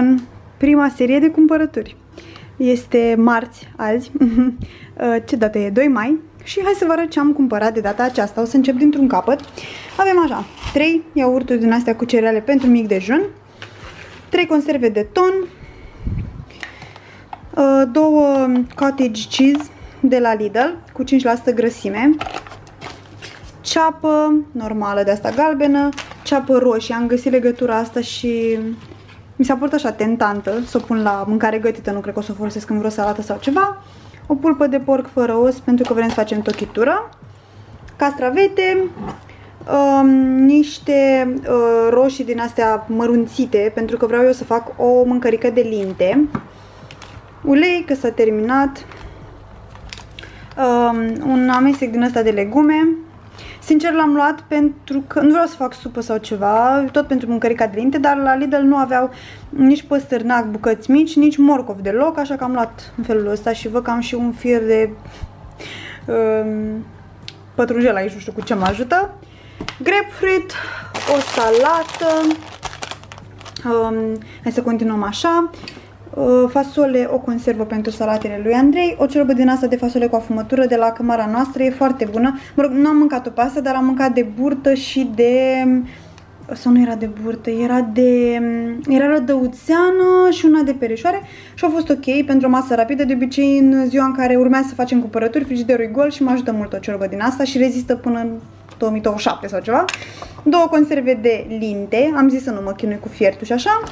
în prima serie de cumpărături. Este marți azi, ce dată e? 2 mai și hai să vă arăt ce am cumpărat de data aceasta. O să încep dintr-un capăt. Avem așa, 3 iaurturi din astea cu cereale pentru mic dejun, 3 conserve de ton, 2 cottage cheese de la Lidl cu 5% grăsime, ceapă normală de asta galbenă, ceapă roșie. Am găsit legătura asta și mi s-a părut așa tentantă să o pun la mâncare gătită, nu cred că o să o folosesc în vreo salată sau ceva. O pulpă de porc fără os pentru că vrem să facem tochitură. Castravete, um, niște uh, roșii din astea mărunțite pentru că vreau eu să fac o mâncărică de linte. Ulei, că s-a terminat. Um, un amestec din ăsta de legume Sincer l-am luat pentru că nu vreau să fac supă sau ceva, tot pentru mâncărica de linte, dar la Lidl nu aveau nici păstârnac bucăți mici, nici morcov deloc, așa că am luat în felul ăsta și văd că am și un fir de um, pătrunjel aici, nu știu cu ce mă ajută. Grapefruit, o salată, um, hai să continuăm așa, Uh, fasole, o conservă pentru salatele lui Andrei, o ciorbă din asta de fasole cu afumătură de la cămara noastră, e foarte bună. Mă rog, nu am mâncat-o pe asta, dar am mâncat de burtă și de... Sau nu era de burtă, era de... Era rădăuțeană și una de pereșoare și a fost ok pentru o masă rapidă. De obicei, în ziua în care urmează să facem cumpărături, frigiderul e gol și mă ajută mult o ciorbă din asta și rezistă până în 2027 sau ceva. Două conserve de linte, am zis să nu mă chinui cu fiertul și așa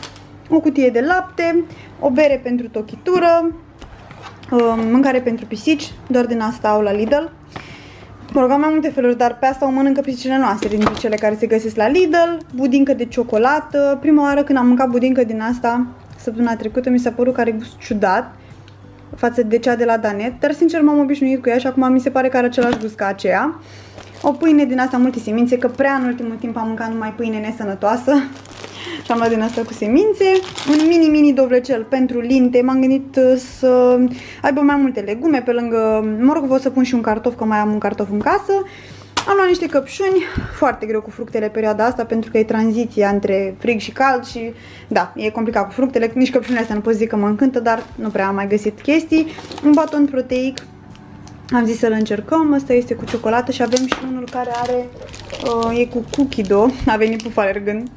o cutie de lapte, o bere pentru tochitură, um, mâncare pentru pisici, doar din asta au la Lidl. Mă rog, am mai multe feluri, dar pe asta o mănâncă pisicile noastre, dintre cele care se găsesc la Lidl, budincă de ciocolată. Prima oară când am mâncat budincă din asta, săptămâna trecută, mi s-a părut că are gust ciudat față de cea de la Danet, dar sincer m-am obișnuit cu ea și acum mi se pare că are același gust ca aceea. O pâine din asta multe semințe, că prea în ultimul timp am mâncat numai pâine nesănătoasă și am luat din asta cu semințe. Un mini-mini dovlecel pentru linte. M-am gândit uh, să aibă mai multe legume pe lângă... Mă rog, o să pun și un cartof, că mai am un cartof în casă. Am luat niște căpșuni, foarte greu cu fructele perioada asta pentru că e tranziția între frig și cald și da, e complicat cu fructele, nici căpșunile astea nu pot zic că mă încântă, dar nu prea am mai găsit chestii. Un baton proteic, am zis să-l încercăm, ăsta este cu ciocolată și avem și unul care are, uh, e cu cookie dough, a venit puf alergând,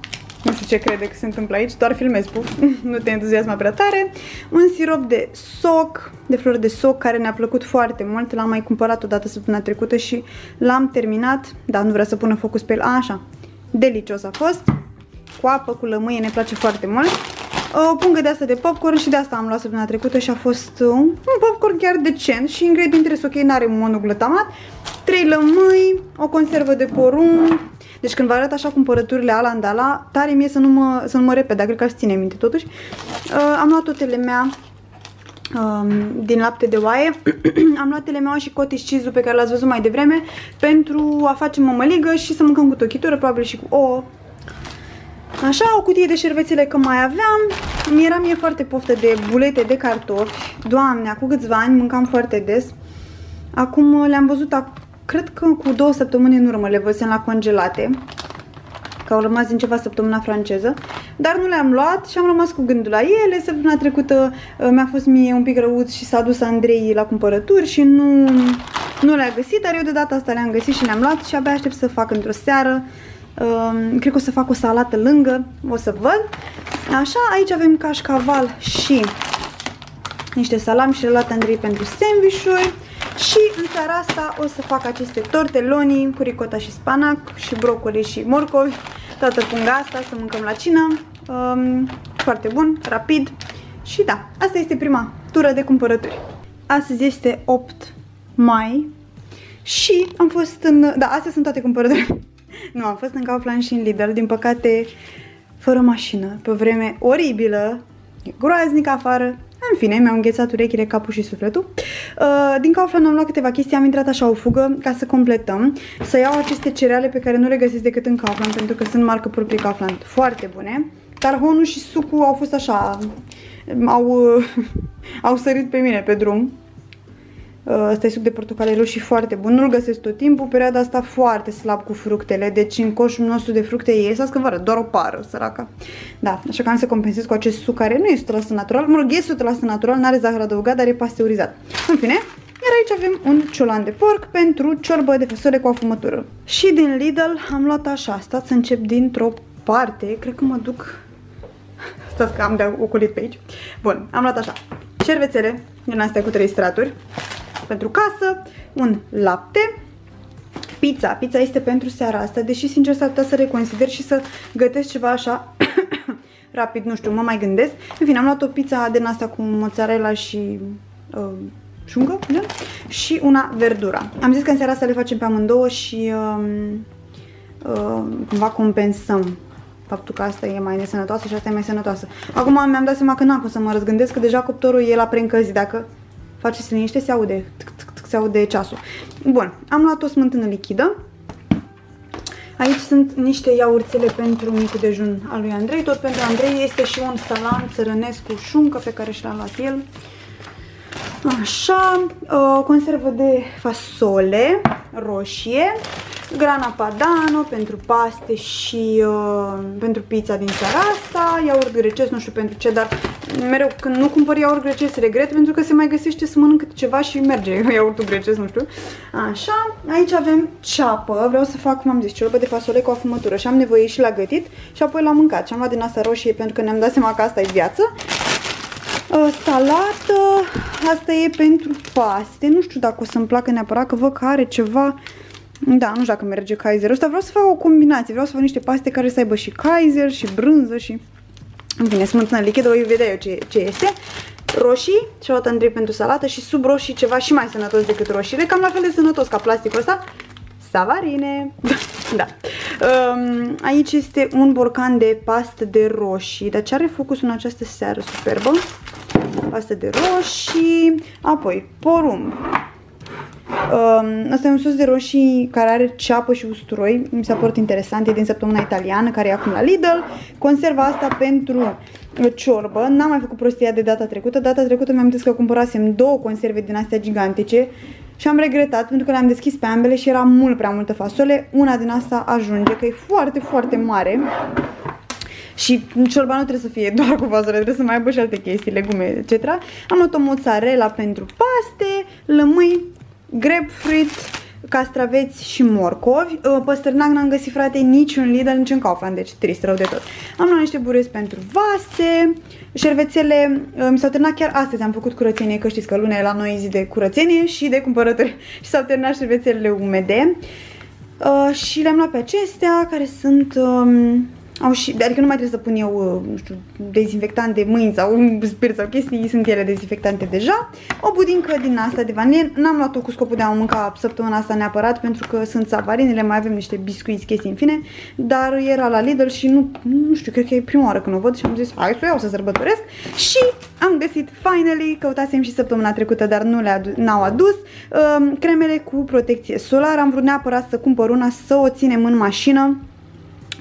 nu știu ce crede că se întâmplă aici, doar filmez, puf, nu te entuziasma prea tare. Un sirop de soc, de flori de soc, care ne-a plăcut foarte mult. L-am mai cumpărat o dată săptămâna trecută și l-am terminat. Dar nu vrea să pună focus pe el. A, așa. Delicios a fost. Cu apă, cu lămâie, ne place foarte mult. O pungă de asta de popcorn și de asta am luat săptămâna trecută și a fost un, un popcorn chiar decent și ingredientele sunt ok, n-are monoglutamat. 3 lămâi, o conservă de porumb, deci când vă arăt așa cumpărăturile ala în ala, tare mie să nu mă, să nu mă repede, dar cred că aș ține minte totuși. Uh, am luat totele mea um, din lapte de oaie. am luat telemeaua și cottage cheese pe care l-ați văzut mai devreme pentru a face mămăligă și să mâncăm cu tochitură, probabil și cu ouă. Așa, o cutie de șervețele că mai aveam. Mi era mie foarte poftă de bulete de cartofi. Doamne, acum câțiva ani mâncam foarte des. Acum le-am văzut cred că cu două săptămâni în urmă le văzusem la congelate, că au rămas din ceva săptămâna franceză, dar nu le-am luat și am rămas cu gândul la ele. Săptămâna trecută uh, mi-a fost mie un pic răuț și s-a dus Andrei la cumpărături și nu, nu le-a găsit, dar eu de data asta le-am găsit și le-am luat și abia aștept să fac într-o seară. Um, cred că o să fac o salată lângă, o să văd. Așa, aici avem cașcaval și niște salami și le luat Andrei pentru sandvișuri. Și în seara asta o să fac aceste torteloni cu ricota și spanac și brocoli și morcovi. Toată punga asta să mâncăm la cină. Um, foarte bun, rapid. Și da, asta este prima tură de cumpărături. Astăzi este 8 mai și am fost în... Da, astea sunt toate cumpărăturile. nu, am fost în Kaufland și în Lidl, din păcate fără mașină, pe o vreme oribilă, e groaznic afară, în fine, mi-au înghețat urechile, capul și sufletul. Uh, din Kaufland am luat câteva chestii, am intrat așa o fugă ca să completăm, să iau aceste cereale pe care nu le găsesc decât în Kaufland, pentru că sunt marcă proprie Kaufland foarte bune. Tarhonul și sucul au fost așa, au, uh, au sărit pe mine pe drum. Ăsta e suc de portocale roșii foarte bun, nu-l găsesc tot timpul, perioada asta foarte slab cu fructele, deci în coșul nostru de fructe e să vă doar o pară, săraca. Da, așa că am să compensez cu acest suc care nu e 100% natural, mă rog, e 100% natural, nu are zahăr adăugat, dar e pasteurizat. În fine, iar aici avem un ciolan de porc pentru ciorbă de fasole cu afumătură. Și din Lidl am luat așa, stați să încep dintr-o parte, cred că mă duc... Stați că am de ocolit pe aici. Bun, am luat așa, șervețele din astea cu trei straturi pentru casă, un lapte, pizza. Pizza este pentru seara asta, deși sincer s-ar putea să reconsider și să gătesc ceva așa rapid, nu știu, mă mai gândesc. În fine, am luat o pizza din asta cu mozzarella și uh, șungă, da? și una verdura. Am zis că în seara asta le facem pe amândouă și uh, uh, cumva compensăm faptul că asta e mai nesănătoasă și asta e mai sănătoasă. Acum mi-am dat seama că n-am cum să mă răzgândesc, că deja cuptorul e la preîncălzit. Dacă faceți liniște, se aude, se aude ceasul. Bun, am luat o smântână lichidă. Aici sunt niște iaurțele pentru micul dejun al lui Andrei. Tot pentru Andrei este și un salam țărănesc cu șuncă pe care și l-a luat el. Așa, o conservă de fasole roșie, grana padano pentru paste și uh, pentru pizza din seara asta, iaurt grecesc, nu știu pentru ce, dar mereu când nu cumpăr iaurt grecesc regret pentru că se mai găsește să mănânc ceva și merge iaurtul grecesc, nu știu. Așa, aici avem ceapă, vreau să fac, cum am zis, ciorbă de fasole cu afumătură și am nevoie și la gătit și apoi la mâncat. Și am luat din asta roșie pentru că ne-am dat seama că asta e viață. Uh, salată, asta e pentru paste, nu știu dacă o să-mi placă neapărat, că văd că are ceva da, nu știu dacă merge Kaiser ăsta. Vreau să fac o combinație. Vreau să fac niște paste care să aibă și Kaiser și brânză și... În fine, smântână lichidă, o vedea eu ce, ce este. Roșii, și luat Andrei pentru salată și sub roșii ceva și mai sănătos decât roșiile, cam la fel de sănătos ca plasticul ăsta. Savarine! da. Um, aici este un borcan de pastă de roșii, dar ce are focusul în această seară superbă? Pastă de roșii, apoi porumb, Um, asta e un sos de roșii care are ceapă și usturoi. Mi s-a părut interesant, e din săptămâna italiană, care e acum la Lidl. Conserva asta pentru ciorbă. N-am mai făcut prostia de data trecută. Data trecută mi-am zis că cumpărasem două conserve din astea gigantice și am regretat pentru că le-am deschis pe ambele și era mult prea multă fasole. Una din asta ajunge, că e foarte, foarte mare. Și ciorba nu trebuie să fie doar cu fasole, trebuie să mai aibă și alte chestii, legume, etc. Am luat o mozzarella pentru paste, lămâi, grapefruit, castraveți și morcovi. Uh, păstărnac n-am găsit, frate, nici în Lidl, nici în Kaufland, deci trist rău de tot. Am luat niște burezi pentru vase, șervețele, uh, mi s-au terminat chiar astăzi, am făcut curățenie, că știți că luna e la noi zi de curățenie și de cumpărături și s-au terminat șervețelele umede. Uh, și le-am luat pe acestea, care sunt... Um, au și, adică nu mai trebuie să pun eu, uh, nu știu, dezinfectant de mâini sau un spirit sau chestii, sunt ele dezinfectante deja. O budincă din asta de vanilin, n-am luat-o cu scopul de a o mânca săptămâna asta neapărat, pentru că sunt savarinele, mai avem niște biscuiți, chestii în fine, dar era la Lidl și nu, nu știu, cred că e prima oară când o văd și am zis, hai să o iau să sărbătoresc. Și am găsit, finally, căutasem și săptămâna trecută, dar nu le n-au adus, um, cremele cu protecție solară, am vrut neapărat să cumpăr una, să o ținem în mașină,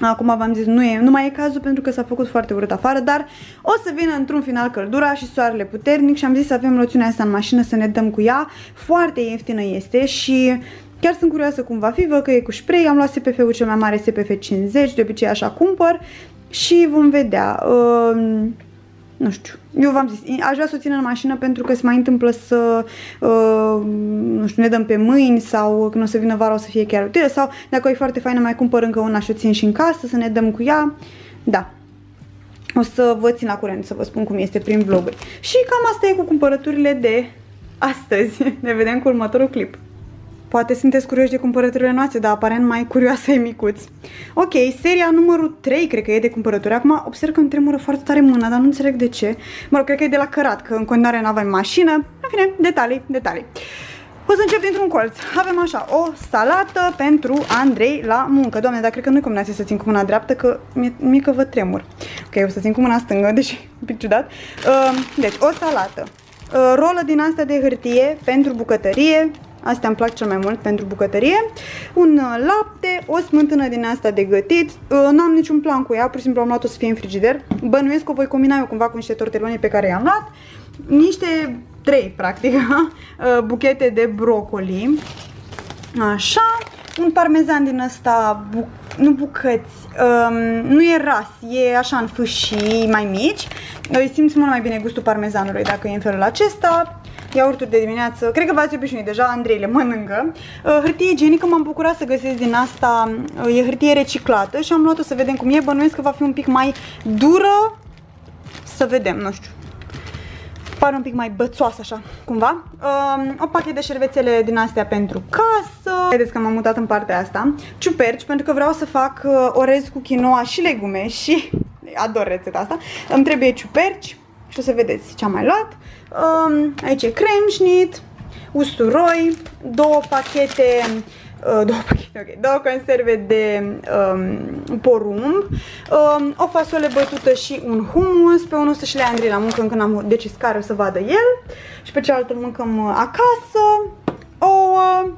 Acum v-am zis, nu, e, nu mai e cazul pentru că s-a făcut foarte urât afară, dar o să vină într-un final căldura și soarele puternic și am zis să avem loțiunea asta în mașină, să ne dăm cu ea. Foarte ieftină este și chiar sunt curioasă cum va fi, văd că e cu spray, am luat SPF-ul cel mai mare, SPF 50, de obicei așa cumpăr și vom vedea. Uh, nu știu, eu v-am zis, aș vrea să o țin în mașină pentru că se mai întâmplă să, uh, nu știu, ne dăm pe mâini sau când o să vină vara o să fie chiar utilă sau dacă e foarte faină mai cumpăr încă una și o țin și în casă să ne dăm cu ea. Da. O să vă țin la curent să vă spun cum este prin vloguri. Și cam asta e cu cumpărăturile de astăzi. Ne vedem cu următorul clip. Poate sunteți curioși de cumpărăturile noastre, dar aparent mai curioasă e micuț. Ok, seria numărul 3 cred că e de cumpărături. Acum observ că îmi tremură foarte tare mâna, dar nu înțeleg de ce. Mă rog, cred că e de la cărat, că în continuare n-avem mașină. În fine, detalii, detalii. O să încep dintr-un colț. Avem așa, o salată pentru Andrei la muncă. Doamne, dar cred că nu-i combinație să țin cu mâna dreaptă, că mi că vă tremur. Ok, o să țin cu mâna stângă, deși un pic ciudat. Uh, deci, o salată. Uh, rolă din asta de hârtie pentru bucătărie astea îmi plac cel mai mult pentru bucătărie, un uh, lapte, o smântână din asta de gătit, uh, nu am niciun plan cu ea, pur și simplu am luat-o să fie în frigider, bănuiesc că o voi combina eu cumva cu niște torteloni pe care i-am luat, niște, trei practic, uh, buchete de brocoli, așa, un parmezan din ăsta, bu nu bucăți, um, nu e ras, e așa în fâșii mai mici. Îi simți mult mai bine gustul parmezanului dacă e în felul acesta. Iaurturi de dimineață, cred că v-ați obișnuit deja, Andrei le mănâncă. Uh, hârtie igienică m-am bucurat să găsesc din asta, uh, e hârtie reciclată și am luat-o să vedem cum e. Bănuiesc că va fi un pic mai dură, să vedem, nu știu pare un pic mai bățoasă așa, cumva. Um, o pachet de șervețele din astea pentru casă. Vedeți că m-am mutat în partea asta. Ciuperci, pentru că vreau să fac uh, orez cu quinoa și legume și ador rețeta asta. Îmi trebuie ciuperci și o să vedeți ce am mai luat. Um, aici e cremșnit, usturoi, două pachete Uh, două pachete, ok, două conserve de um, porumb, um, o fasole bătută și un hummus, pe unul să și le Andrei la muncă încă n-am decis care o să vadă el. Și pe cealaltă mâncăm uh, acasă, ouă, Uh,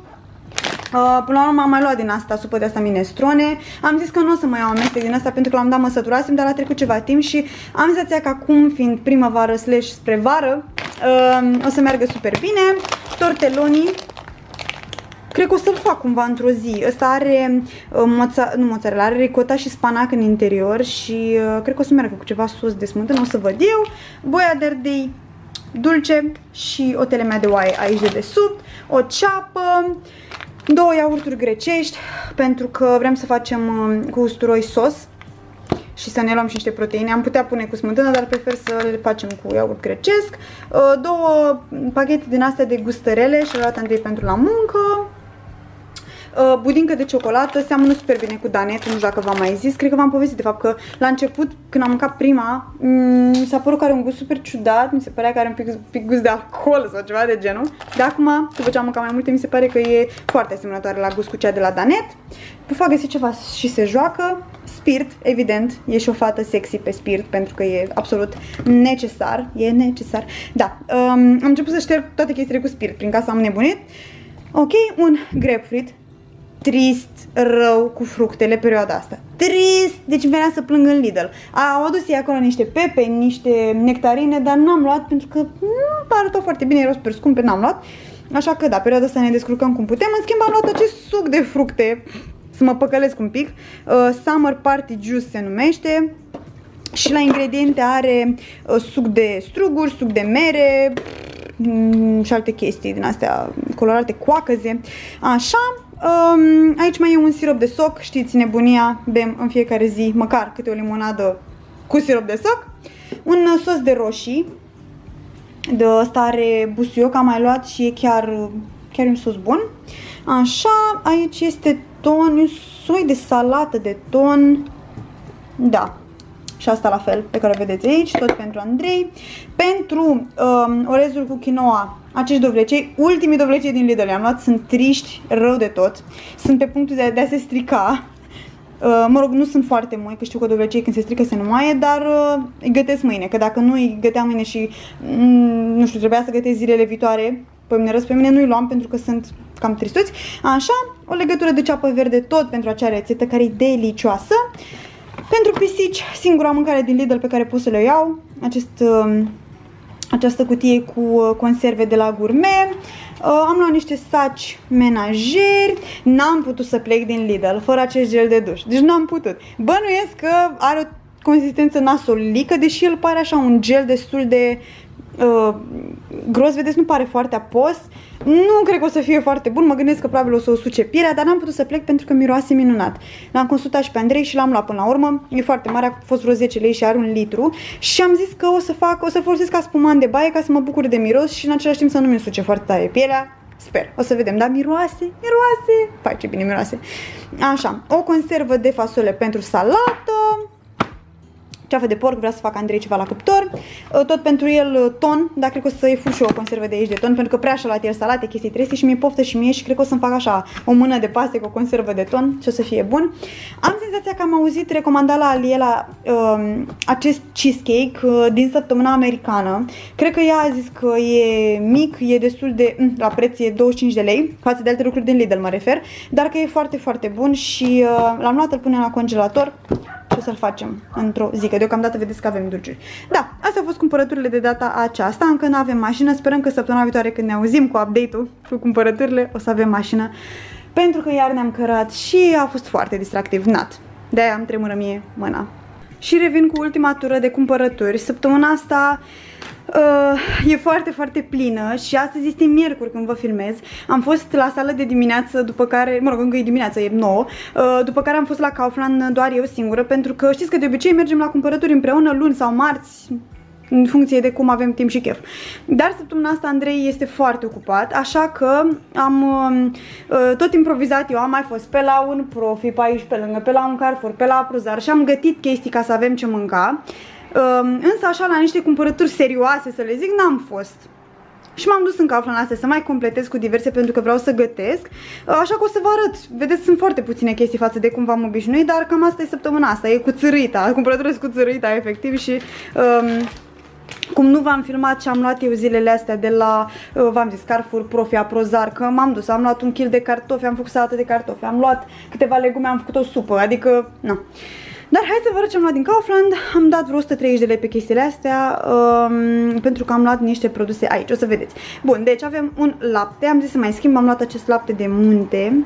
până la urmă am mai luat din asta supă de asta minestrone. Am zis că nu o să mai iau amestec din asta pentru că l-am dat măsăturasem, dar a trecut ceva timp și am senzația că acum, fiind primăvară slash spre vară, uh, o să meargă super bine. Torteloni Cred că o să-l fac cumva într-o zi. Ăsta are uh, moța, nu mozzarella, are ricota și spanac în interior și uh, cred că o să meargă cu ceva sos de smântână, o să văd eu. Boia de ardei dulce și o telemea de oaie aici de desubt, o ceapă, două iaurturi grecești pentru că vrem să facem uh, cu usturoi sos și să ne luăm și niște proteine. Am putea pune cu smântână, dar prefer să le facem cu iaurt grecesc. Uh, două pachete din astea de gustărele și le luat Andrei pentru la muncă. Uh, budincă de ciocolată seamănă super bine cu Danet, nu știu dacă v-am mai zis. Cred că v-am povestit de fapt că la început, când am mâncat prima, mm, mi s-a părut că are un gust super ciudat, mi se părea că are un pic, pic gust de alcool sau ceva de genul. Dar acum, după ce am mâncat mai multe, mi se pare că e foarte asemănătoare la gust cu cea de la Danet. Pufa găsi ceva și se joacă. Spirit, evident, e și o fată sexy pe spirit pentru că e absolut necesar. E necesar. Da, um, am început să șterg toate chestiile cu spirit, prin casa am nebunit. Ok, un grapefruit trist, rău cu fructele perioada asta. Trist! Deci venea să plâng în Lidl. Au adus ei acolo niște pepe, niște nectarine, dar n-am luat pentru că nu pare tot foarte bine, erau super scumpe, n-am luat. Așa că da, perioada asta ne descurcăm cum putem. În schimb am luat acest suc de fructe, să mă păcălesc un pic. Uh, Summer Party Juice se numește. Și la ingrediente are uh, suc de struguri, suc de mere mm, și alte chestii din astea colorate, coacăze. Așa, Um, aici mai e un sirop de soc, știți nebunia, bem în fiecare zi măcar câte o limonadă cu sirop de soc. Un sos de roșii, de ăsta are busuioc, am mai luat și e chiar, chiar un sos bun. Așa, aici este ton, un soi de salată de ton, da, și asta la fel, pe care o vedeți aici, tot pentru Andrei. Pentru um, orezul cu quinoa, acești dovlecei, ultimii dovlecei din Lidl am luat, sunt triști rău de tot, sunt pe punctul de, de a se strica. Uh, mă rog, nu sunt foarte moi, că știu că dovlecei când se strică se nu mai e, dar uh, îi gătesc mâine, că dacă nu îi găteam mâine și, mm, nu știu, trebuia să gătesc zilele viitoare, pe mine răs pe mine nu-i luam pentru că sunt cam tristuți. Așa, o legătură de ceapă verde tot pentru acea rețetă care e delicioasă. Pentru pisici, singura mâncare din Lidl pe care pot să le iau, acest, uh, această cutie cu uh, conserve de la gourmet. Uh, am luat niște saci menajeri, n-am putut să plec din Lidl fără acest gel de duș, deci n-am putut. Bănuiesc că are o consistență nasolică, deși el pare așa un gel destul de uh, gros, vedeți, nu pare foarte apos. Nu cred că o să fie foarte bun, mă gândesc că probabil o să o suce pielea, dar n-am putut să plec pentru că miroase minunat. L-am consultat și pe Andrei și l-am luat până la urmă. E foarte mare, a fost vreo 10 lei și are un litru. Și am zis că o să fac, o să folosesc ca spumant de baie ca să mă bucur de miros și în același timp să nu mi suce foarte tare pielea. Sper. O să vedem, dar miroase, miroase. Pai, ce bine miroase. Așa, o conservă de fasole pentru salată ceafă de porc, vrea să facă Andrei ceva la cuptor. Uh, tot pentru el uh, ton, dar cred că o să-i fur și eu o conservă de aici de ton, pentru că prea așa la el salate, chestii treste și mi-e poftă și mie și cred că o să-mi fac așa o mână de paste cu o conservă de ton și o să fie bun. Am senzația că am auzit recomandat la Aliela uh, acest cheesecake uh, din săptămâna americană. Cred că ea a zis că e mic, e destul de, mm, la preț e 25 de lei, față de alte lucruri din Lidl mă refer, dar că e foarte, foarte bun și uh, l-am luat, îl punem la congelator și o să-l facem într-o zi, că deocamdată vedeți că avem dulciuri. Da, astea au fost cumpărăturile de data aceasta, încă nu avem mașină, sperăm că săptămâna viitoare când ne auzim cu update-ul, cu cumpărăturile, o să avem mașină, pentru că iar ne-am cărat și a fost foarte distractiv, nat. De-aia îmi tremură mie mâna. Și revin cu ultima tură de cumpărături. Săptămâna asta Uh, e foarte, foarte plină și astăzi este miercuri când vă filmez. Am fost la sală de dimineață, după care, mă rog, încă e dimineață, e nouă, uh, după care am fost la Kaufland doar eu singură, pentru că știți că de obicei mergem la cumpărături împreună luni sau marți, în funcție de cum avem timp și chef. Dar săptămâna asta Andrei este foarte ocupat, așa că am uh, tot improvizat eu, am mai fost pe la un profi pe aici pe lângă, pe la un Carrefour, pe la Pruzar și am gătit chestii ca să avem ce mânca. Um, însă așa la niște cumpărături serioase să le zic n-am fost. Și m-am dus în Kaufland astea să mai completez cu diverse pentru că vreau să gătesc. Uh, așa că o să vă arăt. Vedeți, sunt foarte puține chestii față de cum v-am obișnuit, dar cam asta e săptămâna asta. E cu țărâita, cumpărăturile cu țărâita, efectiv, și um, cum nu v-am filmat ce am luat eu zilele astea de la, uh, v-am zis, Carrefour, Profia, Prozar, că m-am dus, am luat un kil de cartofi, am făcut salată de cartofi, am luat câteva legume, am făcut o supă, adică, nu. Dar hai să vă arăt ce am luat din Kaufland. Am dat vreo 130 de lei pe chestiile astea um, pentru că am luat niște produse aici, o să vedeți. Bun, deci avem un lapte, am zis să mai schimb, am luat acest lapte de munte.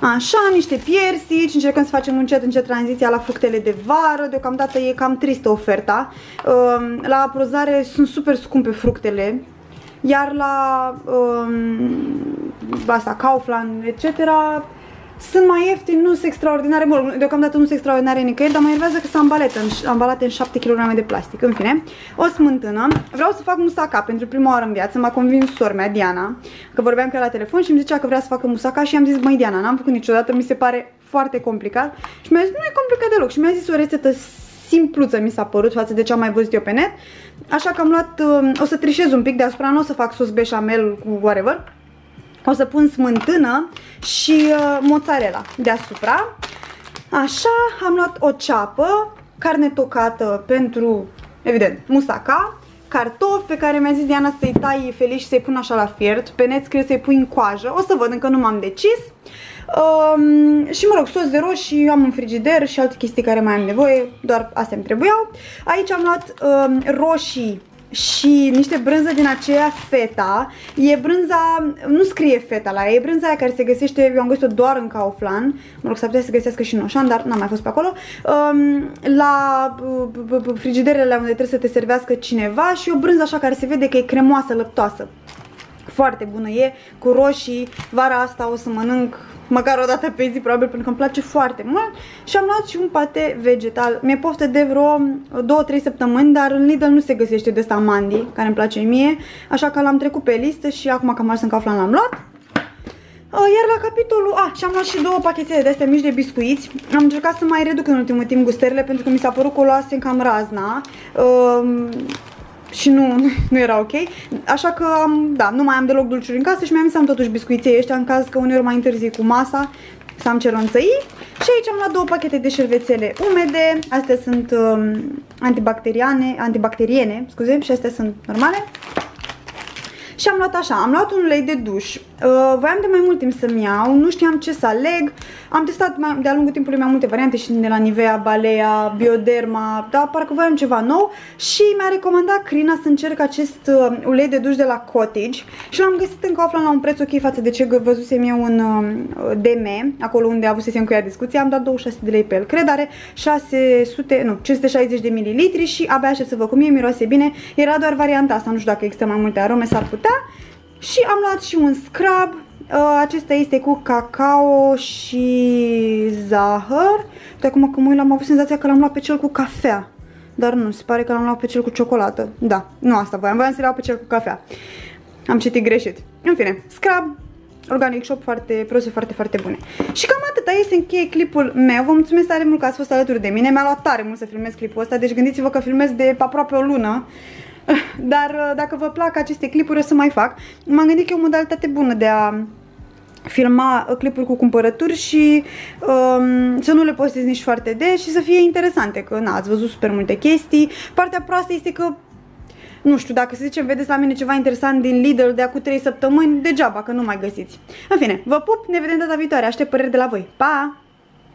Așa, niște piersici, încercăm să facem încet încet tranziția la fructele de vară, deocamdată e cam tristă oferta. Um, la prozare sunt super scumpe fructele, iar la um, asta, Kaufland, etc., sunt mai ieftini, nu sunt extraordinare, mă deocamdată nu sunt extraordinare nicăieri, dar mă enervează că sunt ambalate în, ambalate în 7 kg de plastic. În fine, o smântână. Vreau să fac musaca pentru prima oară în viață, m-a convins sora mea, Diana, că vorbeam că la telefon și îmi zicea că vrea să facă musaca și am zis, măi Diana, n-am făcut niciodată, mi se pare foarte complicat. Și mi-a zis, nu e complicat deloc și mi-a zis o rețetă simpluță mi s-a părut față de ce am mai văzut eu pe net. Așa că am luat, um, o să trișez un pic deasupra, nu o să fac sos beșamel cu whatever o să pun smântână și uh, mozzarella deasupra. Așa, am luat o ceapă, carne tocată pentru, evident, musaca, cartofi pe care mi-a zis Diana să-i tai felici și să-i pun așa la fiert. Pe net scrie să-i pui în coajă. O să văd, încă nu m-am decis. Um, și mă rog, sos de roșii, am în frigider și alte chestii care mai am nevoie, doar astea îmi trebuiau. Aici am luat um, roșii și niște brânză din aceea feta. E brânza, nu scrie feta la ea, e brânza aia care se găsește, eu am găsit-o doar în Kaufland, mă rog, s-ar putea să se găsească și în Oșan, dar n-am mai fost pe acolo. Um, la frigiderele unde trebuie să te servească cineva și o brânză așa care se vede că e cremoasă, lăptoasă. Foarte bună e, cu roșii, vara asta o să mănânc măcar o dată pe zi, probabil, pentru că îmi place foarte mult. Și am luat și un pate vegetal. Mi-e poftă de vreo 2-3 săptămâni, dar în Lidl nu se găsește de ăsta mandi, care îmi place mie. Așa că l-am trecut pe listă și acum că am mers în Kaufland l-am luat. Uh, iar la capitolul... A, ah, și am luat și două pachete de astea mici de biscuiți. Am încercat să mai reduc în ultimul timp gustările pentru că mi s-a părut că o luasem cam razna. Uh, și nu, nu era ok. Așa că am, da, nu mai am deloc dulciuri în casă și mi-am zis să am totuși biscuiții ăștia în caz că uneori mai întârzi cu masa să am ceronțăi. Și aici am luat două pachete de șervețele umede. Astea sunt um, antibacteriane, antibacteriene, scuze, și astea sunt normale. Și am luat așa, am luat un ulei de duș. Uh, voiam de mai mult timp să-mi iau, nu știam ce să aleg. Am testat de-a lungul timpului mai multe variante și de la Nivea, Balea, Bioderma, dar parcă voiam ceva nou și mi-a recomandat Crina să încerc acest uh, ulei de duș de la Cottage și l-am găsit în Kaufland la un preț ok față de ce văzusem eu în uh, DM, acolo unde avusesem cu ea discuție, am dat 26 de lei pe el. Cred are 600, nu, 560 de mililitri și abia aștept să văd cum e, miroase bine. Era doar varianta asta, nu știu dacă există mai multe arome, s-ar putea. Și am luat și un scrub Uh, acesta este cu cacao și zahăr. De acum că mă uit, am avut senzația că l-am luat pe cel cu cafea. Dar nu, se pare că l-am luat pe cel cu ciocolată. Da, nu asta voiam, voiam să l iau pe cel cu cafea. Am citit greșit. În fine, scrub, Organic Shop, foarte, produse foarte, foarte bune. Și cam atât, aici se încheie clipul meu. Vă mulțumesc tare mult că ați fost alături de mine. Mi-a luat tare mult să filmez clipul ăsta, deci gândiți-vă că filmez de aproape o lună. Dar uh, dacă vă plac aceste clipuri o să mai fac. M-am gândit că e o modalitate bună de a filma uh, clipuri cu cumpărături și um, să nu le postez nici foarte des și să fie interesante, că na, ați văzut super multe chestii. Partea proastă este că nu știu, dacă să zicem, vedeți la mine ceva interesant din Lidl de acum 3 săptămâni, degeaba că nu mai găsiți. În fine, vă pup, ne vedem data viitoare, aștept păreri de la voi. Pa!